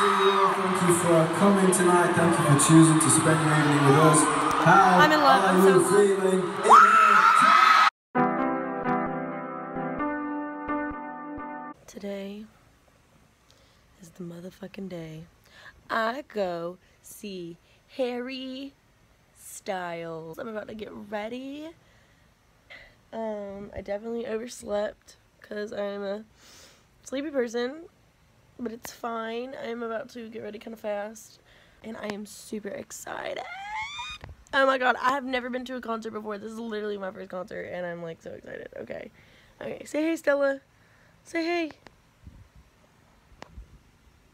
you. Thank you for coming tonight. Thank you for choosing to spend your evening with us. How I'm in love. are I'm you so- feeling? Today is the motherfucking day. I go see Harry Styles. I'm about to get ready. Um, I definitely overslept because I'm a sleepy person, but it's fine. I'm about to get ready kind of fast, and I am super excited. Oh my god, I have never been to a concert before. This is literally my first concert, and I'm like so excited. Okay, okay, say hey, Stella. Say hey.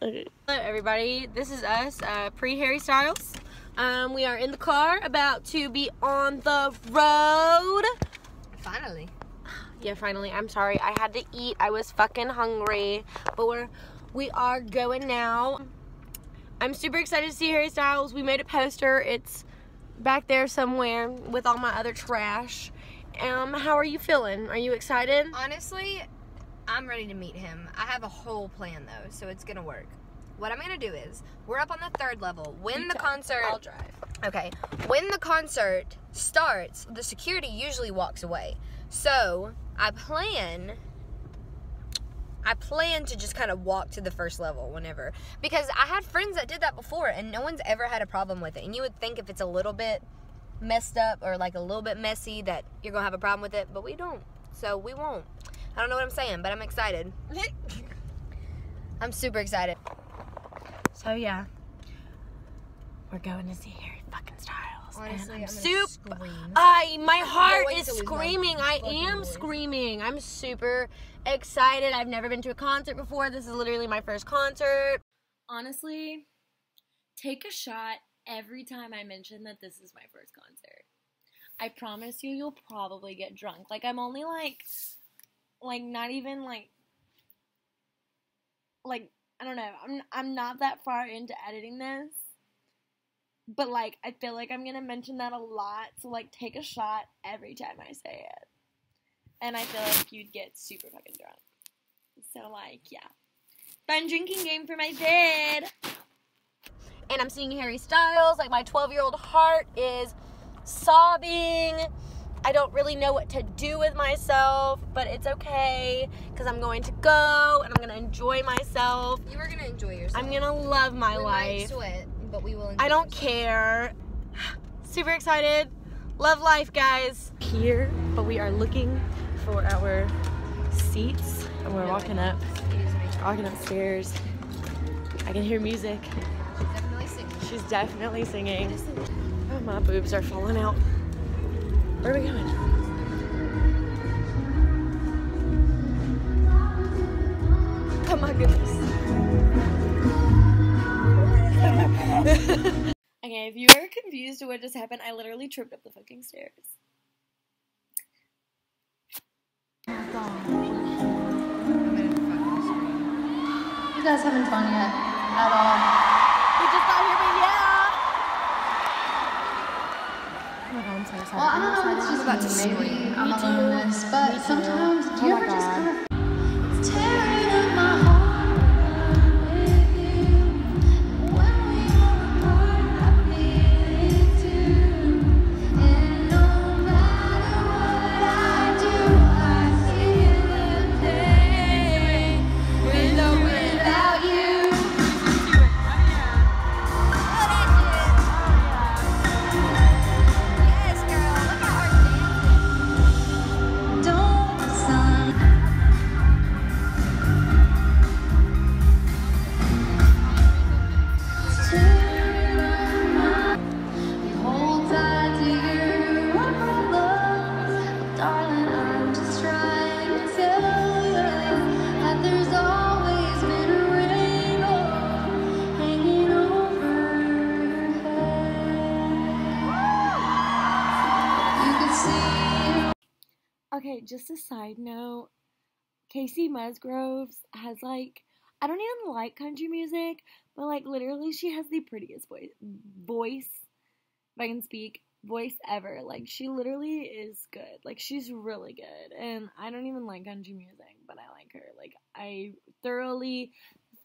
Okay. Hello, everybody. This is us, uh, pre Harry Styles. Um, we are in the car, about to be on the road. Finally. Yeah, finally. I'm sorry. I had to eat. I was fucking hungry, but we're we are going now. I'm super excited to see Harry Styles. We made a poster. It's back there somewhere with all my other trash. Um, how are you feeling? Are you excited? Honestly, I'm ready to meet him. I have a whole plan though, so it's gonna work. What I'm gonna do is, we're up on the third level. When the concert, I'll drive. okay, when the concert starts, the security usually walks away. So I plan. I plan to just kind of walk to the first level whenever because I had friends that did that before and no one's ever had a problem with it. And you would think if it's a little bit messed up or like a little bit messy that you're gonna have a problem with it, but we don't. So we won't. I don't know what I'm saying, but I'm excited. I'm super excited. So yeah, we're going to see Harry fucking Styles. Honestly, and I'm, scream. I my heart is till we come screaming. I am voice. screaming. I'm super excited. I've never been to a concert before. This is literally my first concert. honestly, take a shot every time I mention that this is my first concert. I promise you, you'll probably get drunk. Like, I'm only like, like, not even like, like, I don't know. I'm, I'm not that far into editing this. But, like, I feel like I'm gonna mention that a lot. So, like, take a shot every time I say it. And I feel like you'd get super fucking drunk. So, like, yeah. Fun drinking game for my vid. and I'm seeing Harry Styles. Like my 12 year old heart is sobbing. I don't really know what to do with myself, but it's okay because I'm going to go and I'm going to enjoy myself. You are gonna enjoy yourself. I'm going to love my we life. sweat, but we will. I don't yourself. care. Super excited. Love life, guys. Here, but we are looking for our seats and we're walking up, walking upstairs. I can hear music. Definitely sing. She's definitely singing. Oh, my boobs are falling out. Where are we going? Oh my goodness. Okay, if you are confused to what just happened, I literally tripped up the fucking stairs. You guys haven't fun yet at all. We just got here, but yeah. My god, I'm so excited. Well, I don't know if it's just maybe I'm alone in this, but sometimes do you Oh ever just kind of it's tearing Okay, just a side note. Kacey Musgraves has like I don't even like country music, but like literally she has the prettiest voice voice if I can speak voice ever. Like she literally is good. Like she's really good. And I don't even like country music, but I like her. Like I thoroughly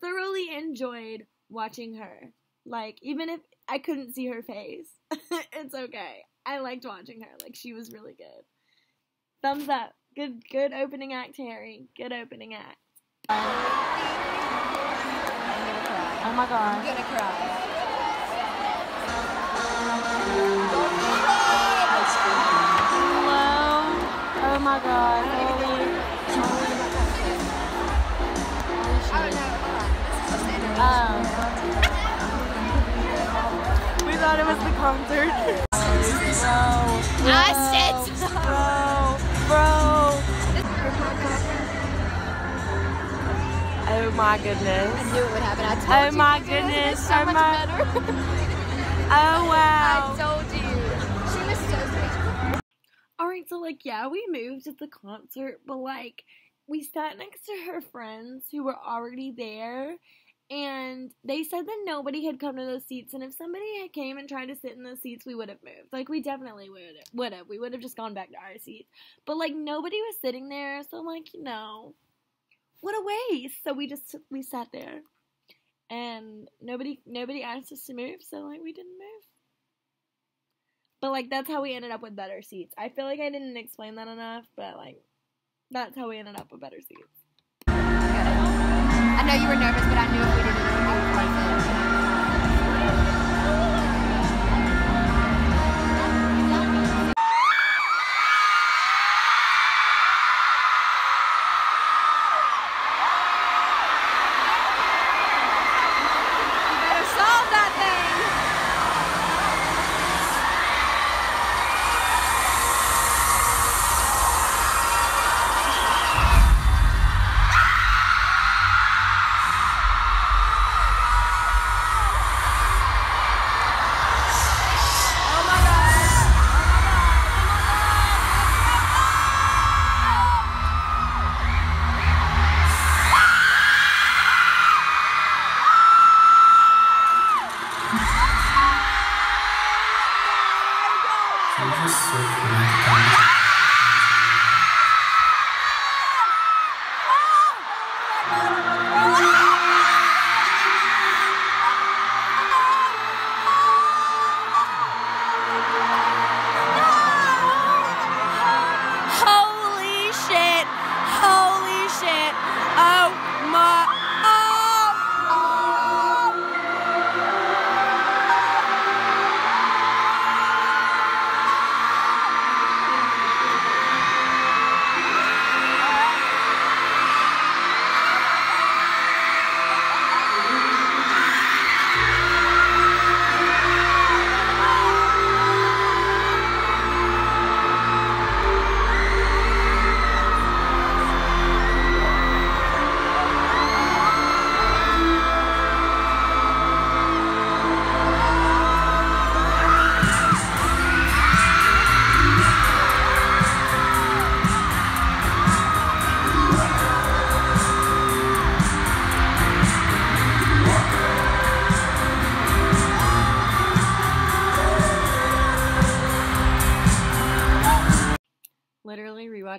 thoroughly enjoyed watching her. Like even if I couldn't see her face, it's okay. I liked watching her. Like she was really good. Thumbs up. Good good opening act, Harry. Good opening act. I'm gonna cry. Oh my god. I'm gonna cry. Hello. Oh my god. Holy. Oh no, hold on. This is the. We thought it was the concert. I said Oh my goodness. I knew it would happen. I told Oh you. my it was goodness. So Oh much my- better. Oh wow. I told you. She was so sweet. Alright, so like yeah, we moved at the concert, but like we sat next to her friends who were already there and they said that nobody had come to those seats and if somebody had came and tried to sit in those seats we would have moved. Like we definitely would have would have. We would have just gone back to our seats. But like nobody was sitting there, so like, you know, what a waste. So we just we sat there. And nobody nobody asked us to move, so like we didn't move. But like that's how we ended up with better seats. I feel like I didn't explain that enough, but like that's how we ended up with better seats. I know you were nervous, but I knew if we did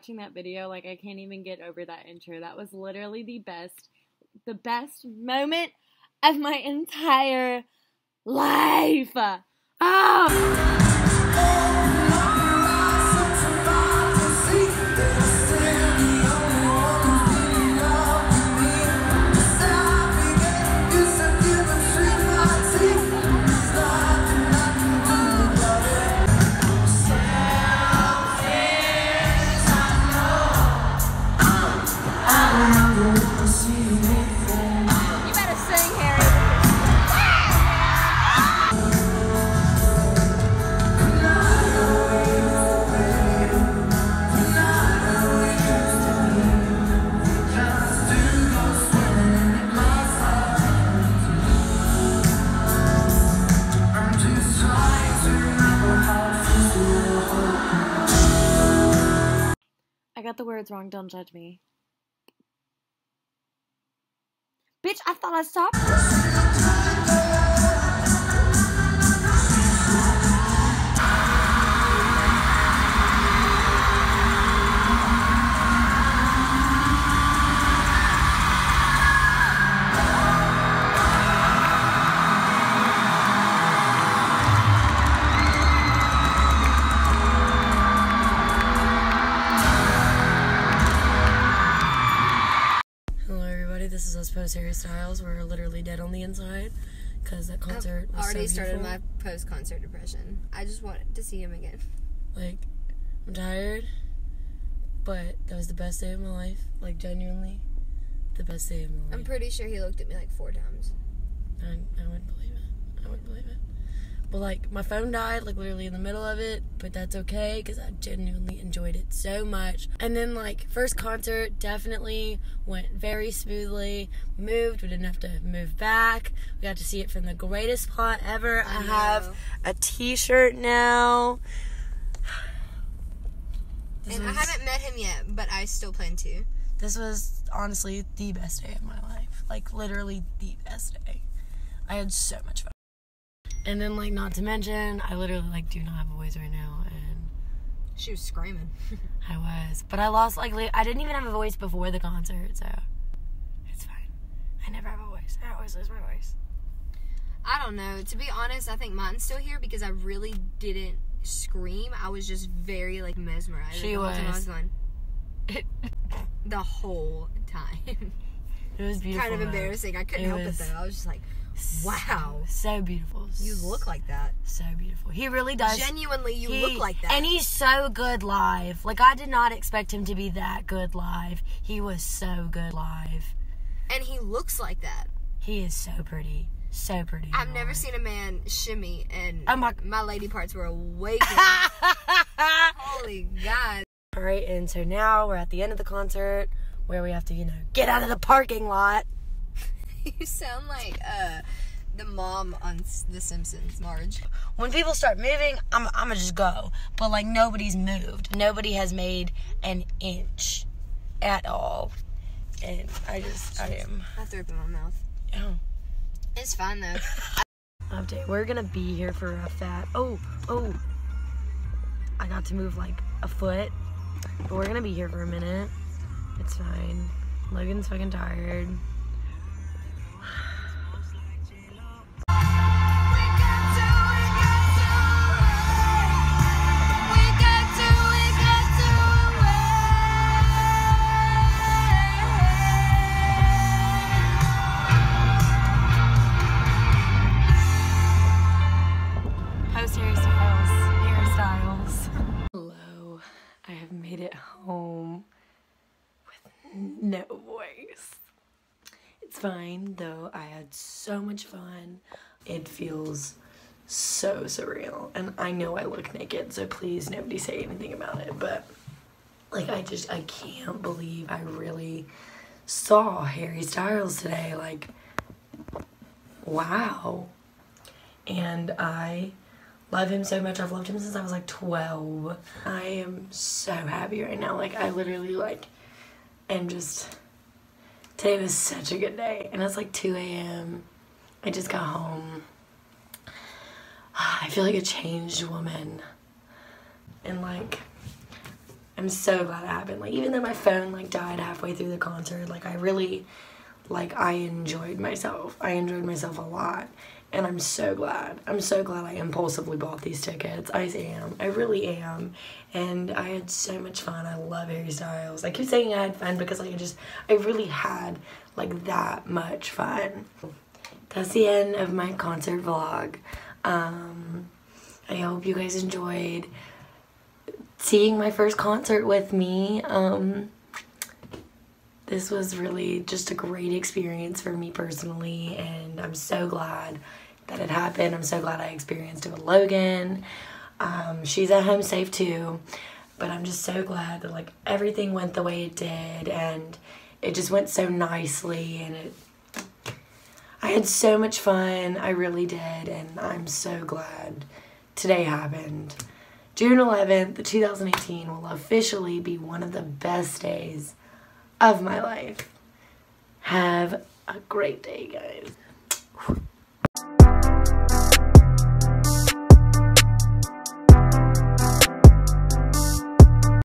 Rewatching that video, like I can't even get over that intro. That was literally the best, the best moment of my entire life. Oh! Words wrong. Don't judge me. Bitch, I thought I stopped. Post Harry Styles. We're literally dead on the inside because that concert was already so started my post concert depression. I just wanted to see him again. Like, I'm tired, but that was the best day of my life. Like, genuinely, the best day of my life. I'm pretty sure he looked at me like four times. I, I wouldn't believe it. I wouldn't believe it. But like my phone died like literally in the middle of it, but that's okay because I genuinely enjoyed it so much. And then like first concert definitely went very smoothly. Moved, we didn't have to move back. We got to see it from the greatest spot ever. I, I have a T-shirt now. This And I haven't met him yet, but I still plan to. this was honestly the best day of my life. Like literally the best day. I had so much fun. And then like not to mention, I literally like do not have a voice right now and She was screaming. I was. But I lost like li- I didn't even have a voice before the concert, so it's fine. I never have a voice. I always lose my voice. I don't know. To be honest, I think mine's still here because I really didn't scream. I was just very like mesmerized. She the whole time I was. was going the whole time. It was beautiful. kind of though. embarrassing. I couldn't It help was- it though. I was just like, wow, So beautiful. you look like that. so beautiful. He really does. Genuinely, you He- look like that. And he's so good live. Like I did not expect him to be that good live. He was so good live. and he looks like that. He is so pretty. So pretty. I've never seen a man shimmy and Oh my- my lady parts were awakened. Holy God. All right, and so now we're at the end of the concert where we have to, you know, get out of the parking lot. You sound like uh the mom on The Simpsons, Marge. When people start moving, I'm, I'm gonna just go. But like nobody's moved. Nobody has made an inch at all. And I just, I am. I threw up in my mouth. Oh. It's fine though. Update. We're gonna be here for a fat. Oh, oh. I got to move like a foot, but we're gonna be here for a minute. It's fine. Logan's fucking tired. Though. I had so much fun. It feels so surreal. And I know I look naked, so please nobody say anything about it. But like I just I can't believe I really saw Harry Styles today. Like wow. And I love him so much. I've loved him since I was like 12. I am so happy right now. Like, I literally, like, am just. Today was such a good day. And it's like 2 a.m. I just got home. I feel like a changed woman. And, like, I'm so glad it happened. Like, even though my phone, like, died halfway through the concert, like, I really. Like, I enjoyed myself. I enjoyed myself a lot. And I'm so glad. I'm so glad I impulsively bought these tickets. I am. I really am. And I had so much fun. I love Harry Styles. I keep saying I had fun because I just, I really had like that much fun. That's the end of my concert vlog. Um, I hope you guys enjoyed seeing my first concert with me. Um, this was really just a great experience for me personally, and I'm so glad that it happened. I'm so glad I experienced it with Logan. Um, she's at home safe too, but I'm just so glad that like everything went the way it did, and it just went so nicely, and it. I had so much fun. I really did, and I'm so glad today happened. June 11th, 2018 will officially be one of the best days of my life. Have a great day, guys.